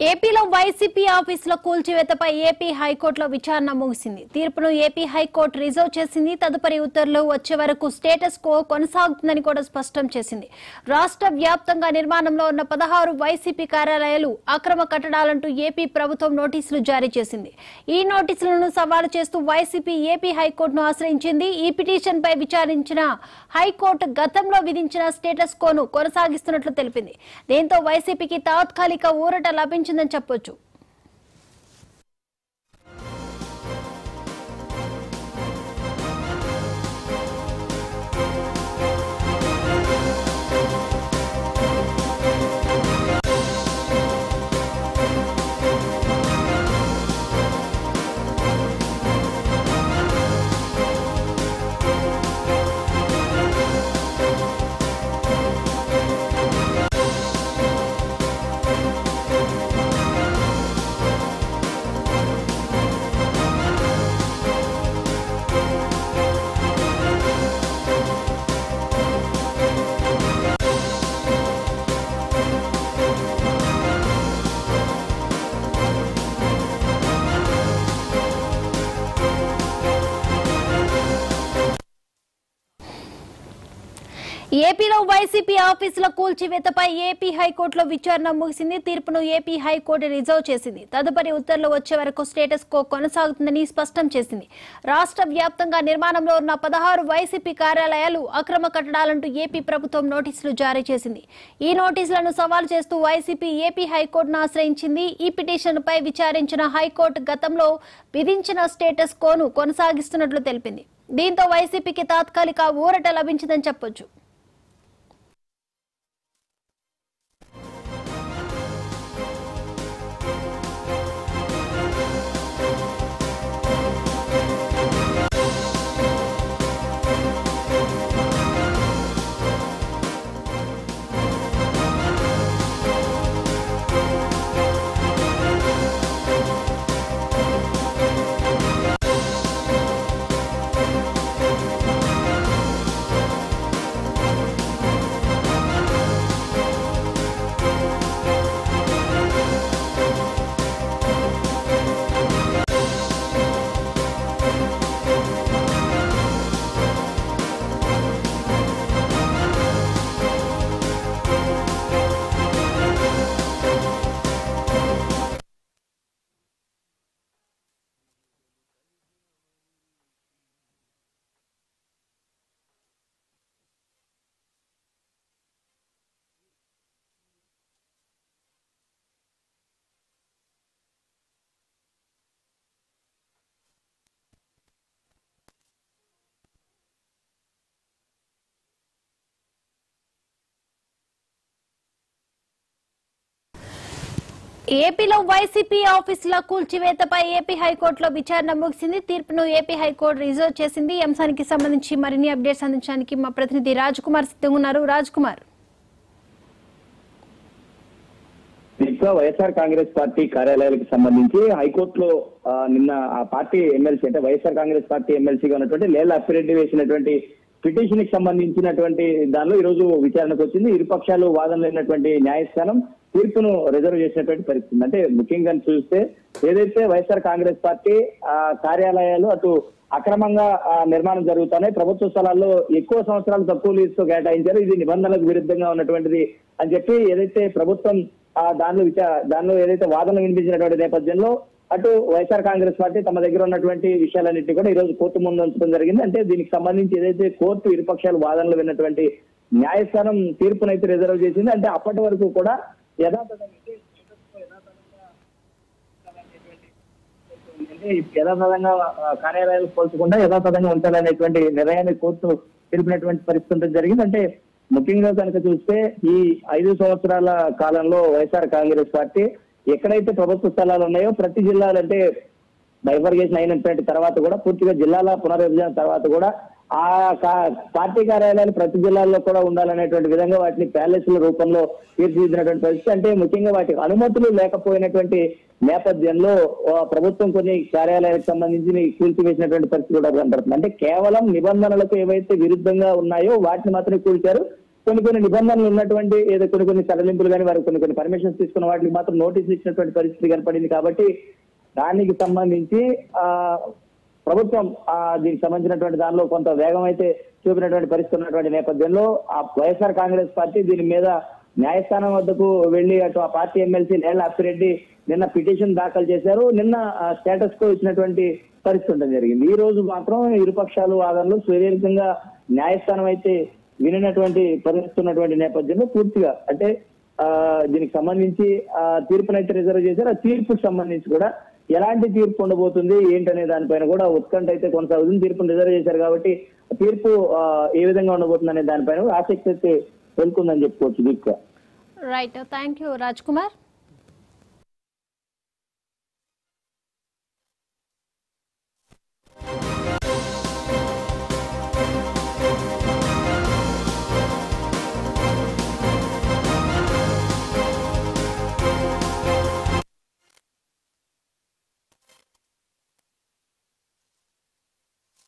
ఏపీలో వైసీపీ ఆఫీసుల కూల్చివేతపై ఏపీ హైకోర్టులో విచారణ ముగిసింది. తీర్పును ఏపీ హైకోర్టు రిజర్వ్ చేసింది. తదుపరి ఉత్తర్వులు వచ్చే వరకు స్టేటస్ కో కొనసాగుతుందని కూడా స్పష్టం చేసింది. రాష్ట్ర వ్యాప్తంగా నిర్మాణంలో ఉన్న పదహారు వైసీపీ కార్యాలయాలు అక్రమ కట్టడాలంటూ ఏపీ ప్రభుత్వం నోటీసులు జారీ చేసింది. ఈ నోటీసులను సవాలు చేస్తూ వైసీపీ ఏపీ హైకోర్టును ఆశ్రయించింది. ఈ పిటిషన్పై విచారించిన హైకోర్టు గతంలో విధించిన స్టేటస్ కోను కొనసాగిస్తున్నట్లు తెలిపింది. దీంతో వైసీపీకి తాత్కాలిక ఊరట లభించిందని చెప్పొచ్చు. ఏపీలో వైసీపీ ఆఫీసుల కూల్చివేతపై ఏపీ హైకోర్టులో విచారణ ముగిసింది. తీర్పును ఏపీ హైకోర్టు రిజర్వ్ చేసింది. తదుపరి ఉత్తర్వులు వచ్చే వరకు స్టేటస్ కో కొనసాగుతుందని స్పష్టం చేసింది. రాష్ట్ర వ్యాప్తంగా నిర్మాణంలో ఉన్న పదహారు వైసీపీ కార్యాలయాలు అక్రమ కట్టడాలంటూ ఏపీ ప్రభుత్వం నోటీసులు జారీ చేసింది. ఈ నోటీసులను సవాల్ చేస్తూ వైసీపీ ఏపీ హైకోర్టును ఆశ్రయించింది. ఈ పిటిషన్పై విచారించిన హైకోర్టు గతంలో విధించిన స్టేటస్ కోను కొనసాగిస్తున్నట్లు తెలిపింది. దీంతో వైసీపీకి తాత్కాలిక ఊరట లభించిందని చెప్పొచ్చు. ఏపీలో వైసీపీ ఆఫీసుల కూల్చివేతపై ఏపీ హైకోర్టులో విచారణ ముగిసింది. తీర్పును ఏపీ హైకోర్టు రిజర్వ్ చేసింది. ఈ అంశానికి సంబంధించి మరిన్ని అప్డేట్స్ అందించడానికి మా ప్రతినిధి రాజ్ కుమార్ సిద్ధంగా ఉన్నారు. రాజ్ కుమార్ వైఎస్ఆర్ కాంగ్రెస్ పార్టీ కార్యాలయాలకు సంబంధించి హైకోర్టులో నిన్న ఆ పార్టీ ఎమ్మెల్సీ అంటే వైఎస్ఆర్ కాంగ్రెస్ పార్టీ ఎమ్మెల్సీగా ఉన్నటువంటి లేల అప్పిరెడ్డి వేసినటువంటి పిటిషన్కి సంబంధించినటువంటి దానిలో ఈ రోజు విచారణకు వచ్చింది. ఇరుపక్షాలు వాదనలు లేనటువంటి న్యాయస్థానం తీర్పును రిజర్వ్ చేసినటువంటి పరిస్థితి అంటే ముఖ్యంగా చూస్తే ఏదైతే వైఎస్ఆర్ కాంగ్రెస్ పార్టీ ఆ కార్యాలయాలు అటు అక్రమంగా నిర్మాణం జరుగుతున్నాయి ప్రభుత్వ స్థలాల్లో ఎక్కువ సంవత్సరాలు తక్కువ లీజుతో కేటాయించారు ఇది నిబంధనలకు విరుద్ధంగా ఉన్నటువంటిది అని చెప్పి ఏదైతే ప్రభుత్వం ఆ దానిలో విచార దానిలో ఏదైతే వాదనలు వినిపించినటువంటి నేపథ్యంలో అటు వైఎస్ఆర్ కాంగ్రెస్ పార్టీ తమ దగ్గర ఉన్నటువంటి విషయాలన్నింటినీ కూడా ఈ రోజు కోర్టు ముందు ఉంచడం జరిగింది. అంటే దీనికి సంబంధించి ఏదైతే కోర్టు ఇరుపక్షాలు వాదనలు విన్నటువంటి న్యాయస్థానం తీర్పునైతే రిజర్వ్ చేసింది. అంటే అప్పటి వరకు కూడా యథాతథంగా కార్యాలయాలు పోల్చకుండా యథాతథంగా ఉంచాలనేటువంటి నిర్ణయాన్ని కోర్టు తెలిపినటువంటి పరిస్థితి జరిగింది. అంటే ముఖ్యంగా కనుక చూస్తే ఈ ఐదు సంవత్సరాల కాలంలో వైఎస్ఆర్ కాంగ్రెస్ పార్టీ ఎక్కడైతే ప్రభుత్వ స్థలాలు ఉన్నాయో ప్రతి జిల్లాలంటే బైఫర్గేషన్ అయినటువంటి తర్వాత కూడా పూర్తిగా జిల్లాల పునర్విభజన తర్వాత కూడా ఆ కా- పార్టీ కార్యాలయాలు ప్రతి జిల్లాల్లో కూడా ఉండాలనేటువంటి విధంగా వాటిని ప్యాలెస్ల రూపంలో తీర్చిదిద్దినటువంటి పరిస్థితి. అంటే ముఖ్యంగా వాటికి అనుమతులు లేకపోయినటువంటి నేపథ్యంలో ప్రభుత్వం కొన్ని కార్యాలయాలకు సంబంధించి కూల్చివేసినటువంటి పరిస్థితి కూడా కనపడుతుంది. అంటే కేవలం నిబంధనలకు ఏవైతే విరుద్ధంగా ఉన్నాయో వాటిని మాత్రమే కూల్చారు. కొన్ని కొన్ని నిబంధనలు ఉన్నటువంటి ఏదో కొన్ని కొన్ని సడలింపులు కానీ వారు కొన్ని కొన్ని పర్మిషన్స్ తీసుకున్న వాటికి మాత్రం నోటీసులు ఇచ్చినటువంటి పరిస్థితి కనపడింది కాబట్టి దానికి సంబంధించి ఆ ప్రభుత్వం దీనికి సంబంధించినటువంటి దానిలో కొంత వేగం అయితే చూపినటువంటి పరిస్థితి ఉన్నటువంటి నేపథ్యంలో ఆ వైఎస్ఆర్ కాంగ్రెస్ పార్టీ దీని మీద న్యాయస్థానం వద్దకు వెళ్ళి అటు ఆ పార్టీ ఎమ్మెల్సీ నేల అప్పిరెడ్డి నిన్న పిటిషన్ దాఖలు చేశారు. నిన్న స్టేటస్ కో ఇచ్చినటువంటి పరిస్థితి ఉండడం జరిగింది. ఈ రోజు మాత్రం ఇరుపక్షాలు వాదనలు సుదీర్ఘంగా న్యాయస్థానం అయితే వినినటువంటి పరిస్థితి ఉన్నటువంటి నేపథ్యంలో పూర్తిగా అంటే ఆ దీనికి సంబంధించి ఆ తీర్పునైతే రిజర్వ్ చేశారు. ఆ తీర్పుకు సంబంధించి కూడా ఎలాంటి తీర్పు ఉండబోతుంది ఏంటనే దానిపైన కూడా ఉత్కంఠ అయితే కొనసాగుతుంది. తీర్పును రిజర్వ్ చేశారు కాబట్టి తీర్పు ఏ విధంగా ఉండబోతుంది అనే దానిపైన ఆసక్తి అయితే వెళ్తుందని చెప్పుకోవచ్చు Deepika right thank you Raj Kumar